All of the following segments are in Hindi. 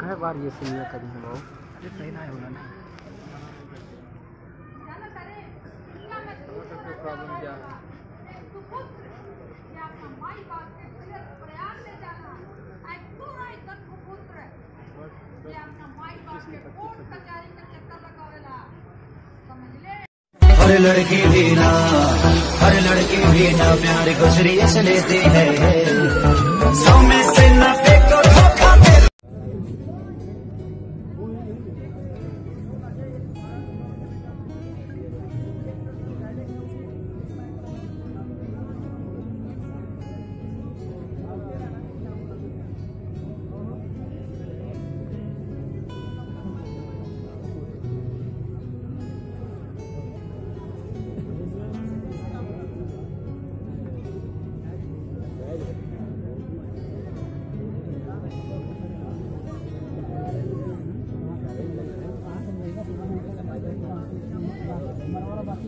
कई बार ये सुनिया करी है बाबू ये सही ना होगा ना प्रॉब्लम क्या? है हर लड़की भी ना, हर लड़की भी ना, प्यार गुजरी लेती है। में से नब्बे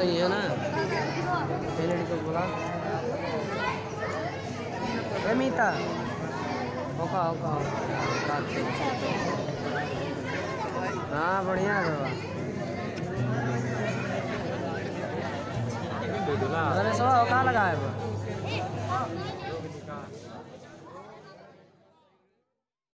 सही है ना? को बोला। ए, मीता। होका होका हाँ बढ़िया है बाबा। अरे सब कहाँ लगा है वो।